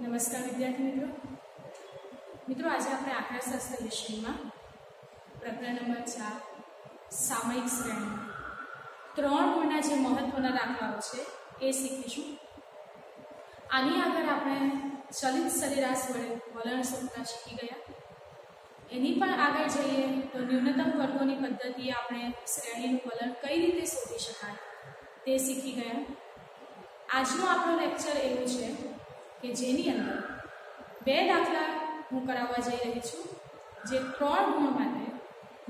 નમસ્કાર વિદ્યાર્થી મિત્રો. મિત્રો, આજે આપણે આંકડાશાસ્ત્ર વિષયમાં પ્રકરણ નંબર ચાર, સામયિક શ્રેણી. ત્રણ ગુણના જે મહત્વના દાખલાઓ છે, એ શીખીશું. આની આગળ આપણે ચલિત સરેરાશ વડે વલણ શોધતા શીખી ગયા. એની પણ આગળ જઈએ તો ન્યૂનતમ વર્ગોની પદ્ધતિએ આપણે શ્રેણીનું વલણ કઈ રીતે શોધી શકાય તે શીખી ગયા. આજનો આપણો લેક્ચર એવું છે કે જેની અંદર બે દાખલા હું કરાવવા જઈ રહી છું જે ત્રણ ગુણ માટે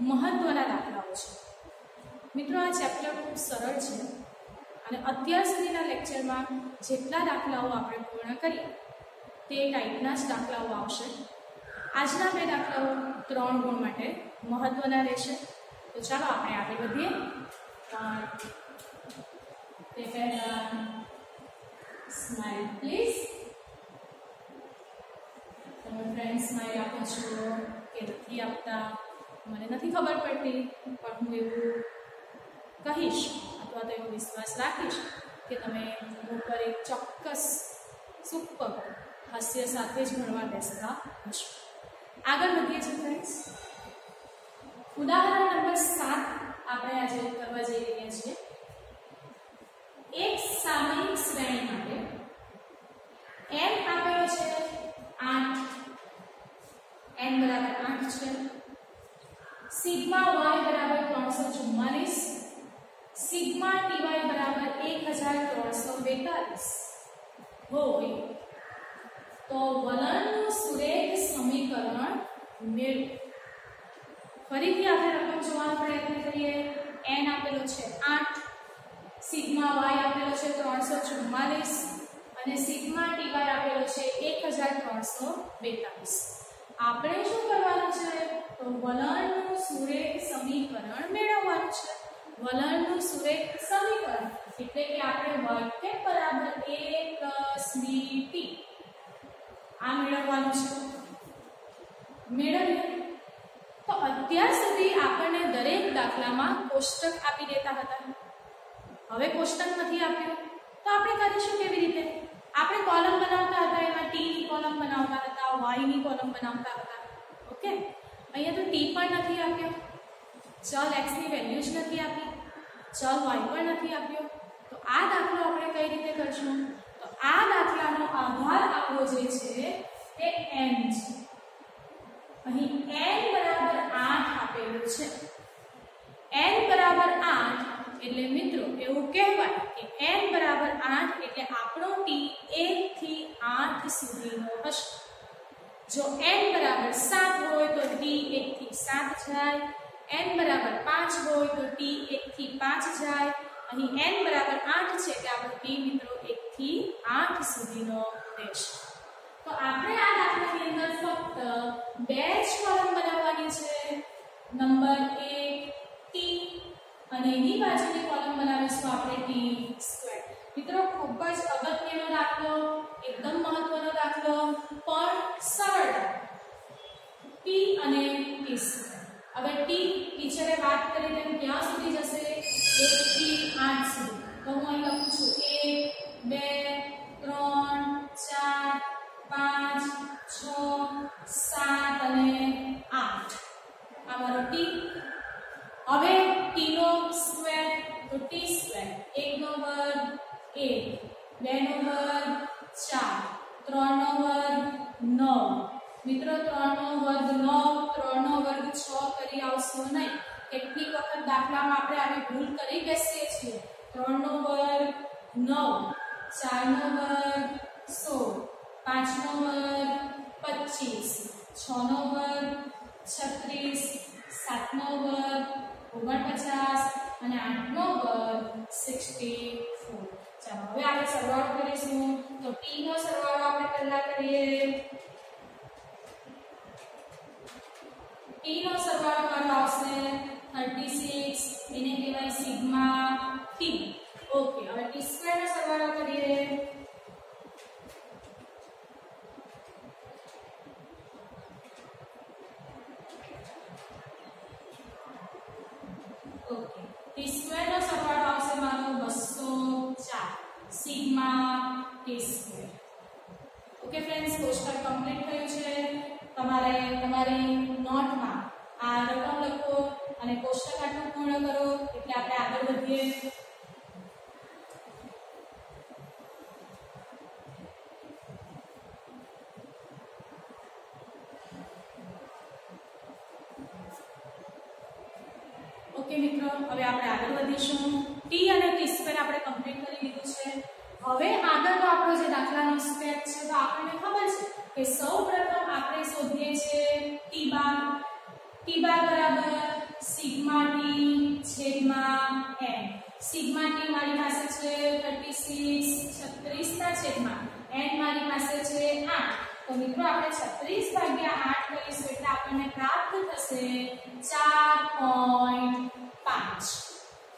મહત્વના દાખલાઓ છે મિત્રો આ ચેપ્ટર ખૂબ સરળ છે અને અત્યાર સુધીના લેક્ચરમાં જેટલા દાખલાઓ આપણે પૂર્ણ કરીએ તે ટાઈપના જ દાખલાઓ આવશે આજના બે દાખલાઓ ત્રણ ગુણ માટે મહત્વના રહેશે તો ચાલો આપણે આગળ વધીએ તે પહેલાં સ્માઇલ પ્લીઝ તમે ફ્રેન્ડ સ્માઇલ આપો છો કે નથી આપતા? મને નથી ખબર પડતી, પણ હું એવું કહીશ, અથવા તો એવો વિશ્વાસ રાખીશ કે તમે ઉપર એક ચોક્કસ સુપર હાસ્ય સાથે જ ભણવા બેસતા હશો. આગળ વધીએ છીએ ફ્રેન્ડ્સ ઉદાહરણ નંબર સાત આપણે આજે કરવા જઈ રહ્યા છીએ એક સામયિક શ્રેણી માટે n આપેલો છે આઠ n બરાબર આઠ છે સિગ્મા y બરાબર ત્રણસો ચુમ્માલીસ સિગ્મા ty બરાબર એક હજાર ત્રણસો બેતાલીસ હોય તો વલણનું સુરેખ સમીકરણ મેળવો ફરીથી આપણે રકમ જોવાનો પ્રયત્ન કરીએ n આપેલો છે આઠ સિગ્મા y આપેલો છે ત્રણસો ચુમ્માલીસ અને સિગ્મા ટી વાય આપેલો છે એક હજાર ત્રણસો બેતાલીસ આપણે શું કરવાનું છે તો વલણનું સુરેખ સમીકરણ મેળવવાનું છે વલણનું સુરેખ સમીકરણ. એટલે કે આપણે y બરાબર a બી ટી આ મેળવવાનું છે. મેળવીએ. તો અત્યાર સુધી આપણને દરેક દાખલામાં કોષ્ટક આપી દેતા હતા. હવે કોષ્ટક નથી આપ્યું. તો આપણે કરીશું કેવી રીતે? આપણે કોલમ બનાવતા હતા, એમાં ટીની કોલમ બનાવતા હતા વાયની કોલમ બનાવતા હતા. ઓકે? અહીંયા તો ટી પણ નથી આપ્યો. ચલ એક્સની વેલ્યુ જ નથી આપી. ચલ વાય પણ નથી આપ્યો. તો આ દાખલો આપણે કઈ રીતે કરશું? તો આ દાખલાનો આધાર આપણો જે છે તે n છે. અહીં n બરાબર 8 આપેલું છે. n બરાબર 8 એટલે મિત્રો એવું કહેવાય કે n બરાબર 8 એટલે આપણો t 1 થી 8 સુધીનો હશે. જો n બરાબર 7 હોય તો t 1 થી 7 જાય. N બરાબર 5 હોય તો t 1 થી 5 જાય. અહીં n બરાબર 8 છે એટલે આપણો t મિત્રો 1 થી 8 સુધીનો રહેશે તો આપણે આ દાખલાની અંદર ફક્ત બે જ કોલમ બનાવવાની છે. નંબર 1 t અને એની બાજુની કોલમ બનાવીશું આપણે ટી સ્ક્વેર મિત્રો, ખૂબ જ અગત્યનો દાખલો, એકદમ મહત્વનો દાખલો, પણ સરળ. ટી અને t સ્ક્વેર હવે ટી ટીચરે વાત કરી તેમ ક્યાં સુધી જશે 64 ચાલો, હવે આપણે સરવાળો કરીશું. તો t નો સરવાળો આપણે પહેલા કરીએ. T નો સરવાળો મારો આવશે 36 એને કહેવાય સિગ્મા t. ઓકે હવે t સ્ક્વેર નો સરવાળો કરીએ. આપણે આગળ વધીએ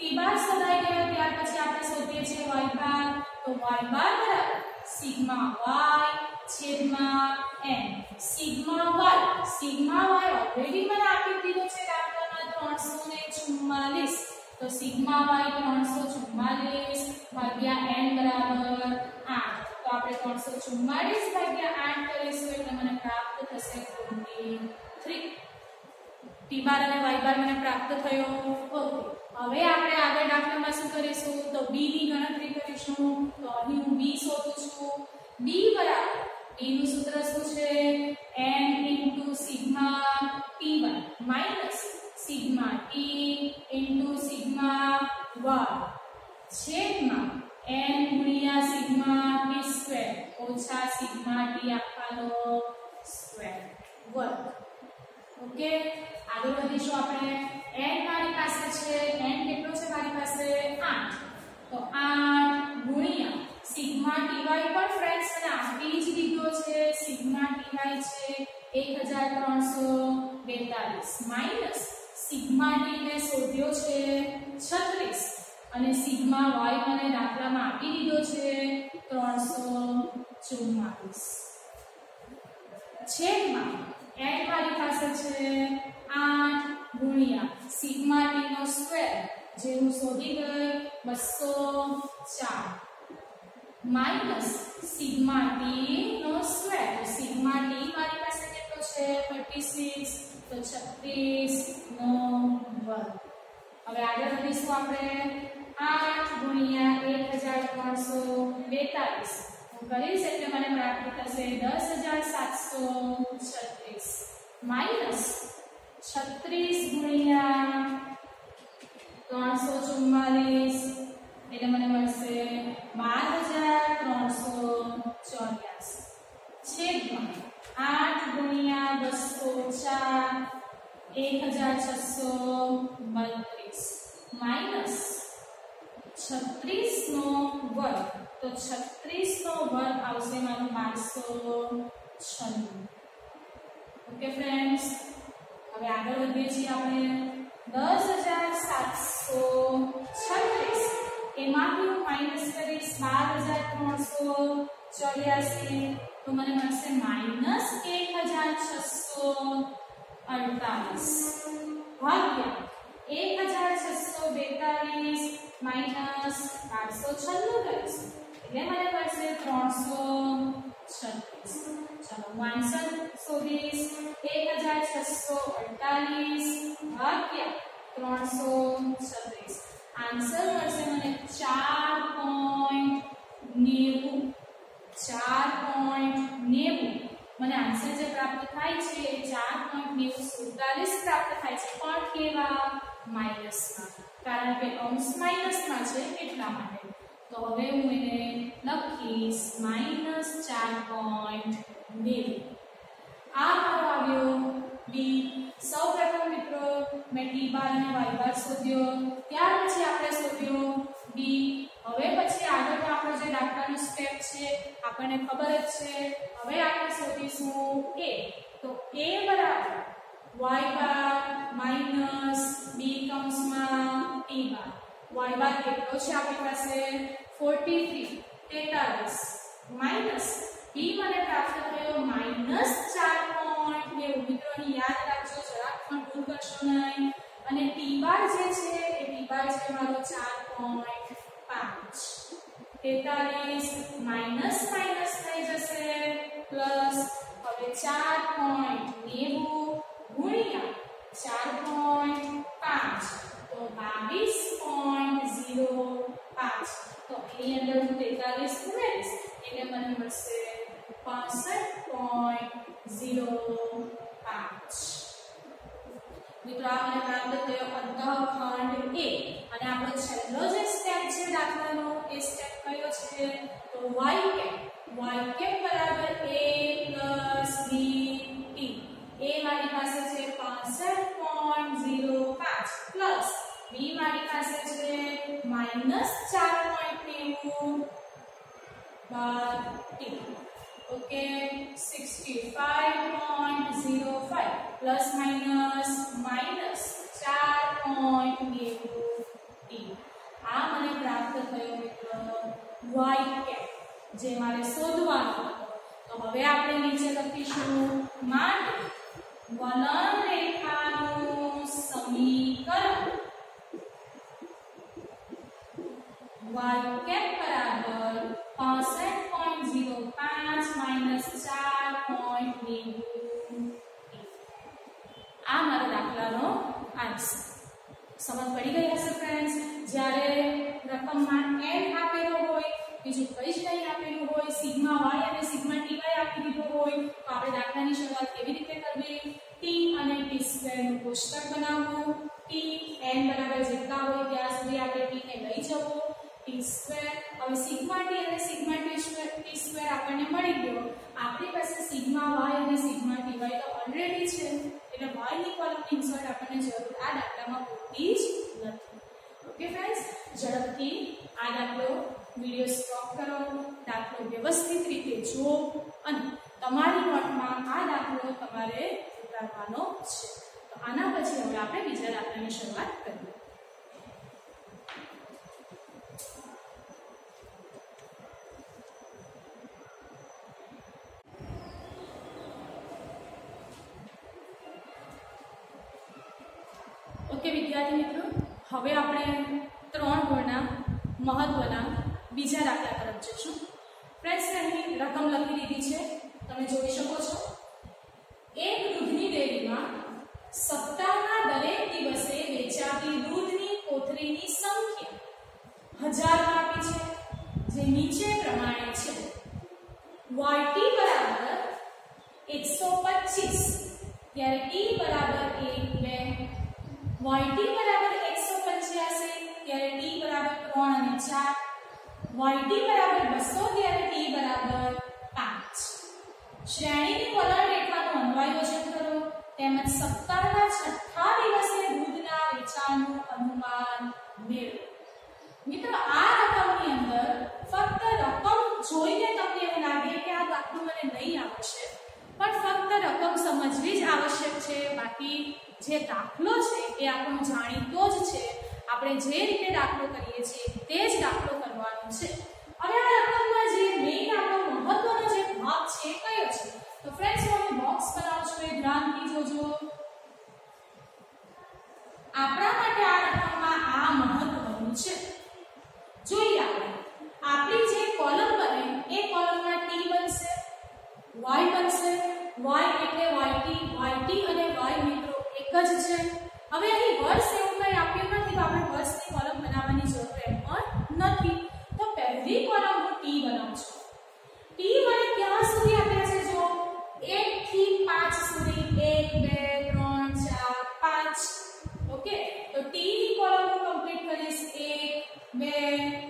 ટી બાર શોધાઈ ગયો ત્યાર પછી આપણે શોધીએ છીએ y બાર. તો y બાર બરાબર સિગ્મા y છેદમાં n. Sigma y. Sigma y already મને આપી દીધો છે દાખલામાં 344 તો સિગ્મા y 344 ભાગ્યા n બરાબર 8 તો આપણે 344 ભાગ્યા 8 કરીશું એટલે મને પ્રાપ્ત થશે 43 ટી બાર અને વાય બાર મને પ્રાપ્ત થયો ઓકે હવે આપણે આગળ દાખલામાં શું કરીશું? તો બીની ગણતરી કરીશું. તો અહીં હું બી શોધું છું. બી બરાબર b નું સૂત્ર શું છે? N sigma T one minus sigma T into sigma y. છેદમાં એન ગુણ્યા સિગ્મા ટી સ્ક્વેર ઓછા સિગ્મા ટી આપવાનો સ્ક્વેર વર્ગ. ઓકે આગળ વધીશું આપણે. N મારી પાસે છે, n કેટલો છે મારી પાસે? 8 તો 8 ગુણ્યા સિગ્મા ty પણ ફ્રેન્ડ્સ મને આપી જ દીધો છે. સિગ્મા ty છે 1342 માઇનસ સિગ્મા t ને શોધ્યો છે 36 અને સિગ્મા y મને દાખલામાં આપી દીધો છે 344 છેદમાં n મારી પાસે છે 8 ગુણ્યા સિગ્મા t નો સ્ક્વેર જે હું શોધી ગઈ 204 માઇનસ સિગ્મા ટી નો સ્ક્વેર, તો સિગ્મા ટી મારી પાસે કેટલો છે? 36 તો 36 નો વર્ગ હવે આગળ વધીશું આપણે. 8 ગુણ્યા 1342 કરીશ એટલે મને પ્રાપ્ત થશે દસ હજાર સાતસો છત્રીસ. માઇનસ છત્રીસ ગુણ્યા 344 એટલે મને મળશે 12384 છેદમાં આઠ ગુણ્યા 204 1632 માઇનસ 36 નો વર્ગ તો 36 નો વર્ગ આવશે મારો 1296 ઓકે ફ્રેન્ડ્સ હવે આગળ વધીએ છીએ આપણે. 10736 એમાંથી હું માઇનસ કરીશ. 12384 તો મને મળશે માઇનસ એક હજાર છસો અડતાલીસ. ભાગ્યા 1642 માઇનસ 1296 કરીશ. એટલે મને મળશે 336 ચાલો હું આન્સર શોધીશ 1648 ભાગ્યા 336 આન્સર મળશે મને 4.90 4.90 મને આન્સર જે પ્રાપ્ત થાય છે એ 4.90 પ્રાપ્ત થાય છે પણ કેવા માઈનસમાં કારણ કે અંશ માઈનસમાં છે એટલા માટે તો હવે હું એને લખીશ માઇનસ ચાર પોઈન્ટ નેવું આ મારો આવ્યો બી સૌ પ્રથમ મિત્રો, મેં ટી બાર અને વાય બાર શોધ્યો. ત્યાર પછી આપણે શોધ્યો બી હવે પછી આગળ આપણો જે દાખલાનો સ્ટેપ છે, આપણને ખબર જ છે. હવે આપણે શોધીશું એ તો એ બરાબર y બાર માઇનસ બી કૌંસમાં ટી બાર. બાર કેટલો છે આપણી પાસે? 43 43 માઇનસ b મને પ્રાપ્ત થયો ચાર 4.90 બે મિત્રોની યાદ રાખજો, જરાક પણ ભૂલ કરશો નહીં. અને t બાર જે છે એ t બાર છે મારો 4.5 તેતાલીસ માઇનસ માઇનસ થઈ જશે. પ્લસ હવે ચાર પોઈન્ટ નેવું ગુણ્યા ચાર પોઈન્ટ પાંચ. તો બાવીસ પોઈન્ટ ઝીરો પાંચ તો એની અંદર હું તેતાલીસ ઉમેરીશ. મને મળશે પાસઠ પોઈન્ટ ઝીરો પાંચ. મિત્રો, આ મને પ્રાપ્ત અંતઃખંડ એ અને આપણો છેલ્લો જે સ્ટેપ છે દાખલાનો, એ સ્ટેપ કયો છે? તો y કેપ y કેપ બરાબર a b t a મારી પાસે છે 65.05 પ્લસ b મારી પાસે છે -4.90 bar T okay 65.05 plus minus minus 4.90 T આ મને પ્રાપ્ત થયો મિત્રો y કેપ, જે મારે શોધવાનો હવે આપણે નીચે લખીશું. માટે વલણ રેખાનું સમીકરણ y કેપ બરાબર 65.05 માઇનસ 4.90 આ મારા દાખલાનો આન્સર સમજ પડી ગઈ હશે ફ્રેન્ડ્સ જ્યારે રકમમાં n આપેલો હોય બીજું કંઈ t અને sigma T square T square આપણને મળી ગયો. આપણી પાસે સિગ્મા વાય અને સિગ્મા ty તો ઓલરેડી છે. એટલે વાયની કોલમની ઇન્સર્ટ આપણને જરૂર આ દાખલામાં પૂરતી જ નથી. ઓકે ફ્રેન્ડ્સ ઝડપથી આ દાખલો વીડિયો સ્ટોપ કરો. દાખલો વ્યવસ્થિત રીતે જુઓ અને તમારી નોટમાં આ દાખલો તમારે ઉતારવાનો છે. તો આના પછી હવે આપણે બીજા દાખલાની શરૂઆત કરીએ ઓકે વિદ્યાર્થી મિત્રો હવે આપણે ત્રણ ગુણના મહત્વના બીજા દાખલા તરફ જઈશું ફ્રેન્ડ્સ લખી દીધી છે. તમે જોઈ શકો છો. એક દૂધની ડેરીમાં સપ્તાહના દરેક દિવસે વેચાતી દૂધની કોથળીની સંખ્યા હજારમાં આપી છે, જે નીચે પ્રમાણે છે. yt બરાબર 125 ત્યારે ટી બરાબર એક, બે. વાયટી બરાબર 185 ત્યારે ટી બરાબર ત્રણ અને ચાર. વાયટી બરાબર શ્રેણીની વલણ રેખાનું અન્વયોજન કરો. તેમજ સપ્તાહના છઠ્ઠા દિવસે દૂધના વેચાણનું અનુમાન મેળવો. મિત્રો, આ રકમની અંદર ફક્ત રકમ જોઈને તમને એવું લાગે કે આ દાખલો મને નહીં આવશે પણ ફક્ત રકમ સમજવી જ આવશ્યક છે. બાકી જે દાખલો છે એ આપણો જાણીતો જ છે. આપણે જે રીતે દાખલો કરીએ છીએ તે જ દાખલો કરવાનો છે. હવે આ ભાગ છે કયો છે? તો ફ્રેન્ડ્સ હું અહીં બોક્સ બનાવું છું એ ધ્યાનથી જોજો. આપણા માટે આ રકમમાં આ મહત્વનું છે. જોઈએ આપણે. આપણી જે કોલમ બને, એ કોલમમાં t બનશે, y બનશે. Y એટલે yt yt અને y મિત્રો એક જ છે. હવે અહીં વર્ષ એવું કંઈ આપ્યું નથી, તો આપણે વર્ષની કોલમ બનાવવાની જરૂર એમ પણ નથી. તો પહેલી કોલમ હું t બનાવું છું. T મને થી 5 સુધી 1 2 3 4 5 ઓકે તો t ની કોલમ હું કમ્પ્લીટ કરીશ. 1 2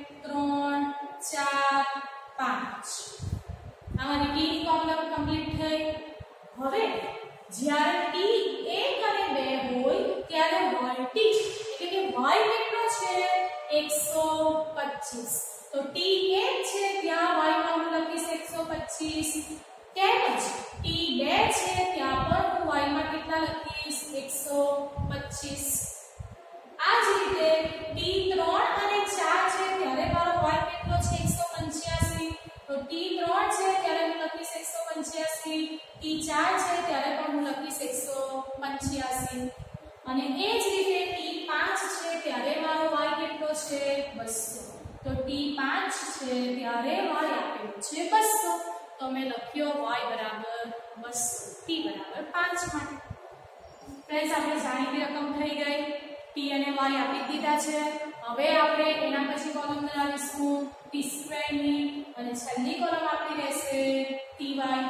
છે 200 તો t 5 છે ત્યારે y આપેલું છે 200 તો મેં લખ્યો y બરાબર બસો. ટી બરાબર પાંચ માટે. ફ્રેન્ડ્સ આપણે જાણીતી રકમ થઈ ગઈ. ટી અને વાય આપી દીધા છે. હવે આપણે એના પછી કોલમ બનાવીશું. ટી સ્ક્વેરની અને છેલ્લી કોલમ આપણી રહેશે ટી વાય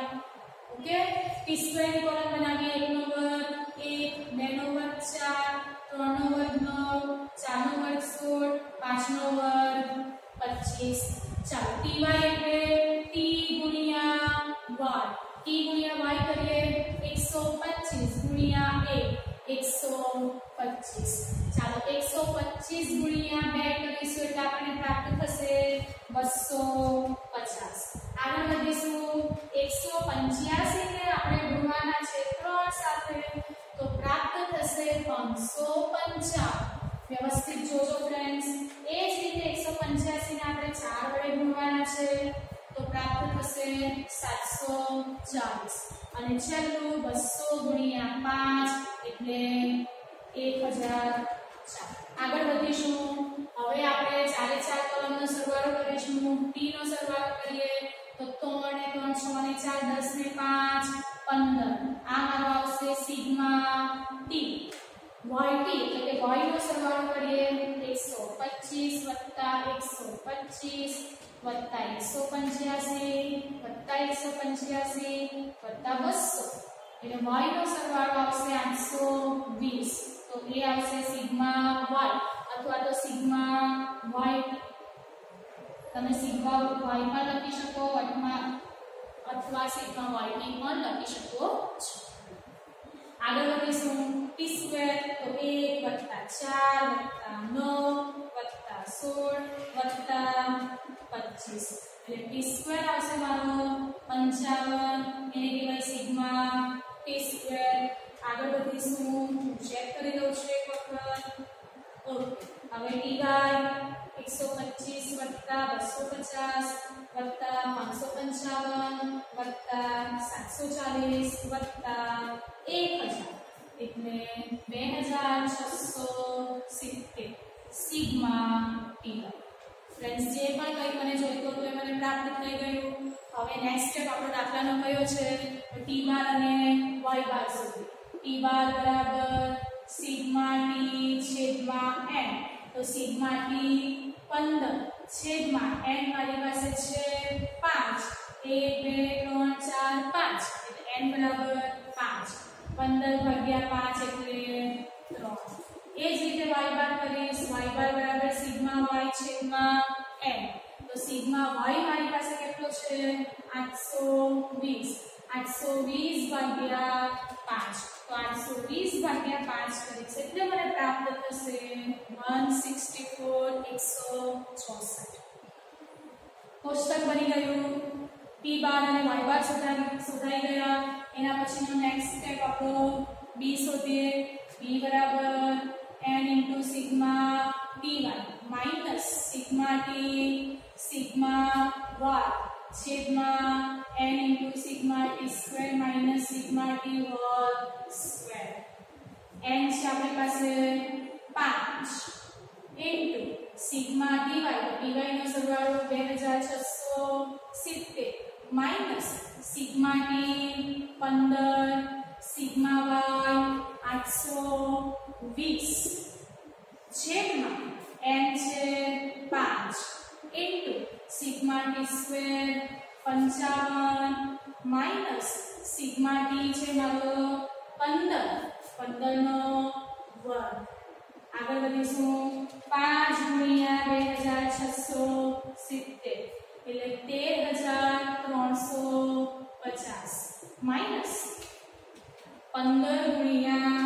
ઓકે ટી સ્ક્વેરની કોલમ બનાવીએ એક નો વર્ગ એક, બે નો વર્ગ ચાર ત્રણ નો વર્ગ નવ ચાર નો વર્ગ સોળ પાંચ નો વર્ગ પચીસ ચાલો ટી વાય એટલે ટી ગુણ્યા વાય ટી ગુણ્યા વાય કરીએ એકસો પચીસ ગુણ્યા એક એકસો પચીસ ચાલો એકસો પચીસ ગુણ્યા બે કરીશું એટલે આપણને પ્રાપ્ત થશે બસો પચાસ આગળ વધીશું એકસો પંચ્યાસી વ્યવસ્થિત જોજો ફ્રેન્ડ્સ એ જ રીતે એકસો પંચ્યાસી ને આપણે ચાર વડે ગુણવાના છે. તો પ્રાપ્ત થશે સાતસો ચાલીસ. અને છેલ્લું બસો ગુણ્યા પાંચ એટલે એક હજાર ચાર. આગળ વધીશું. હવે આપણે ચારે ચાર કોલમનો સરવાળો કરીશું. ટી નો સરવાળો કરીએ. તો ત્રણ ને ત્રણ છ ને ચાર દસ ને પાંચ, પંદર. આ મારો આવશે સિગ્મા ટી. વાય એટલે કે વાય નો સરવાળો કરીએ એકસો પચીસ વત્તા એકસો પંચ્યાસી, વત્તા એકસો પંચ્યાસી, વત્તા બસો. એટલે વાયનો સરવાળો આવશે આઠસો વીસ. તો એ આવશે સિગ્મા વાય, અથવા તો સિગ્મા વાય. તમે સિગ્મા વાયમાં લખી શકો, અથવા સિગ્મા વાયની પણ લખી શકો છો. આગળ વધીશું ટી સ્ક્વેર તો એક વત્તા ચાર વત્તા નવ વત્તા સોળ વત્તા 25 એટલે ટી સ્ક્વેર આવશે મારો 55 એને કહેવાય સિગ્મા ટી સ્ક્વેર આગળ વધીશું ચેક કરી દઉં છું એક વખત. ઓકે હવે ટી વાય 125 વત્તા 250 વત્તા 555 વત્તા 740 વત્તા 1000 એટલે 2670 સિગ્મા ટી ફ્રેન્ડ્સ જે પણ કંઈ મને જોઈતું હતું એ મને પ્રાપ્ત થઈ ગયું. હવે નેક્સ્ટ સ્ટેપ આપણો દાખલાનો કયો છે? ટી બાર અને વાય બાર સુધી. ટી બાર બરાબર સિગ્મા ટી છેદમાં એમ તો સિગ્મા ટી 15 છેદમાં એન મારી પાસે છે 5 1 2 3 4 5 એટલે એન બરાબર 5 15 ભાગ્યા પાંચ એટલે ત્રણ. એ જ રીતે વાય બાર કરીશ. વાય બાર બરાબર સિગ્મા વાય છેદમાં એન તો સિગ્મા વાય મારી પાસે કેટલો છે? 820 820 ભાગ્યા 5 તો 820 ભાગ્યા 5 કરીશ એટલે મને પ્રાપ્ત થશે 164 164 કોષ્ટક બની ગયું એના પછીનો નેક્સ્ટ સ્ટેપ આપણો b શોધીએ b બરાબર n sigma ty માઇનસ sigma t સિગ્મા y છેદમાં n into sigma t square minus sigma t whole square n છે આપણી પાસે 5 into sigma dy તો dy નો સરવાળો 2670 minus sigma t 15 sigma y 820 છેદમાં n છે 5 into sigma t square 55 minus sigma t છે મારો 15 15 નો વર્ગ. આગળ વધીશું. 5 ગુણ્યા 2670 એટલે 13350 માઇનસ 15 ગુણ્યા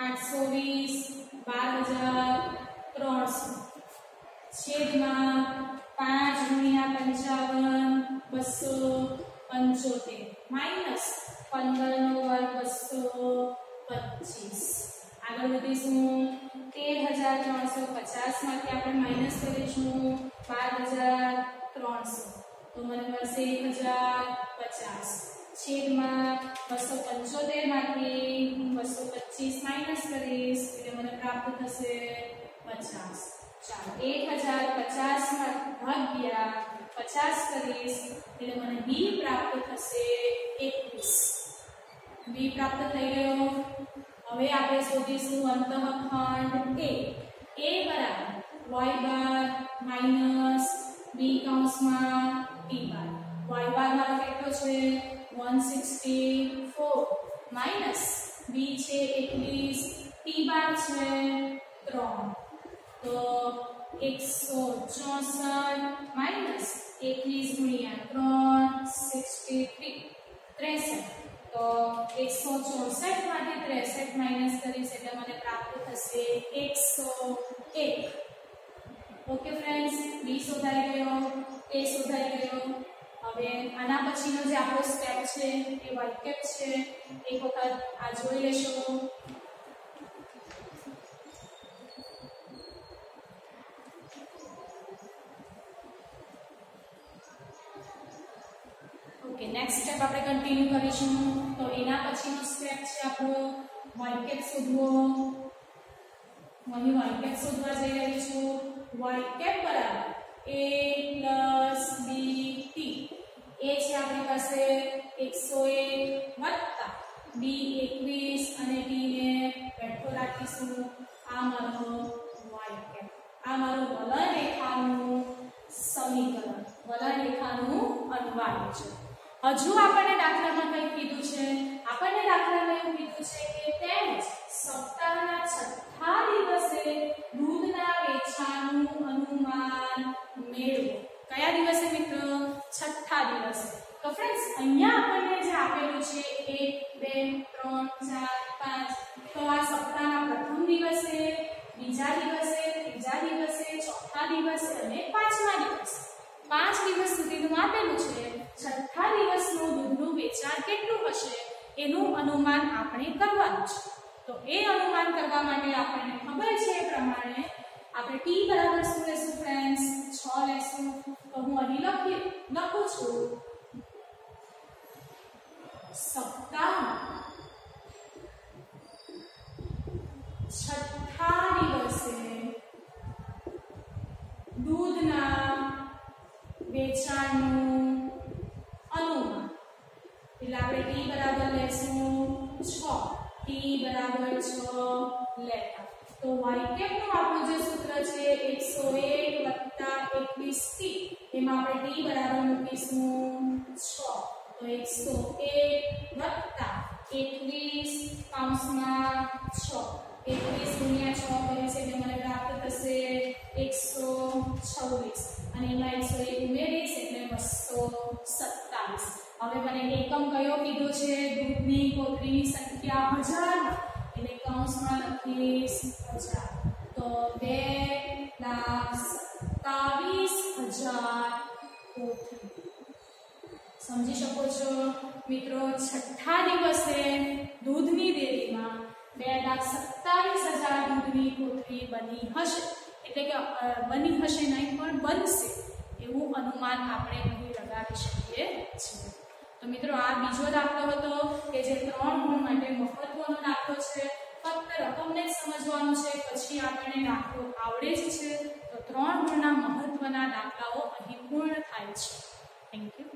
820 12300 છેદમાં 5 ગુણ્યા 55 275 માઇનસ 15 નો વર્ગ 225 આગળ વધીશું. 13350 માંથી આપણે માઇનસ કરીશું 12300 તો મને મળશે 1050 છેદમાં 275 માંથી 225 માઇનસ કરીશ, એટલે મને પ્રાપ્ત થશે 50 ચાલો 1050 માં ભાગ્યા પચાસ કરીશ, એટલે મને બી પ્રાપ્ત થશે એકવીસ. બી પ્રાપ્ત થઈ ગયો. હવે આપણે શોધીશું અંતઃખંડ એ એ બરાબર y બાર માઇનસ બી કૌંસમાં ટી બાર. Y બાર મારો કેટલો છે? 164 માઇનસ બી છે 21 ટી બાર છે 3 તો 164 માઇનસ 21 ગુણ્યા 3 63 63 તો 164 માંથી 63 માઇનસ કરીશ એટલે મને પ્રાપ્ત થશે 101 ઓકે ફ્રેન્ડ્સ બી શોધાઈ ગયો એ શોધાઈ ગયો. હવે આના પછીનો જે આપણો સ્ટેપ છે, એ વાઇટ કેપ છે. એક વખત આ જોઈ લેશો. ઓકે નેક્સ્ટ સ્ટેપ આપણે કન્ટિન્યુ કરીશું. તો એના પછીનો સ્ટેપ છે આપણો વાઇટ કેપ શોધવો. અહીં વાઇટ કેપ શોધવા જઈ રહી છું. વાઇટ બરાબર એ પ્લસ બી ટી એ છે આપણી પાસે 101 વત્તા હજુ આપણને દાખલામાં કંઈ કીધું છે, આપણને દાખલામાં એવું કીધું છે કે તેમજ સપ્તાહના છઠ્ઠા દિવસે દૂધના વેચાણનું અનુમાન મેળવો. કયા દિવસે મિત્રો? છઠ્ઠા દિવસે. તો ફ્રેન્ડ્સ અહીંયા આપણને જે આપેલું છે 1 2 3 4 5 તો આ સપ્તાહના પ્રથમ દિવસે, બીજા દિવસે, ત્રીજા દિવસે, ચોથા દિવસે અને પાંચમા દિવસે. પાંચ દિવસ સુધીનું આપેલું છે. છઠ્ઠા દિવસનું દૂધનું વેચાણ કેટલું હશે? એનું અનુમાન આપણે કરવાનું છે. તો એ અનુમાન કરવા માટે આપણને ખબર છે એ પ્રમાણે આપણે t બરાબર શું લેશું ફ્રેન્ડ્સ 6 લેશું. તો હું અહીં લખી, લખું છું. સપ્તાહ છઠ્ઠા દિવસે દૂધના વેચાણનું અનુમાન એટલે આપણે ટી બરાબર લેશું 6 ટી બરાબર 6 લેતા. તો y કેપનું આપણું જે સૂત્ર છે 101 21 થી એમાં આપણે ટી બરાબર મૂકીશું 6 તો 101 એકમ કયો કીધો છે? દૂધની કોથળીની સંખ્યા હજાર. એટલે કૌંસમાં લખીશ હજાર તો બે લાખ સત્તાવીસ હજાર કોથળી સમજી શકો છો? મિત્રો, છઠ્ઠા દિવસે દૂધની ડેરીમાં બે લાખ સત્તાવીસ હજાર દૂધની કોથળી બની હશે. એટલે કે બની હશે નહીં, પણ બનશે. એવું અનુમાન આપણે અહીં લગાવી શકીએ છીએ. તો મિત્રો, આ બીજો દાખલો હતો કે જે ત્રણ ગુણ માટે મહત્વનો દાખલો છે. ફક્ત રકમને જ સમજવાનું છે, પછી આપણને દાખલો આવડે જ છે. તો ત્રણ ગુણના મહત્વના દાખલાઓ અહીં પૂર્ણ થાય છે.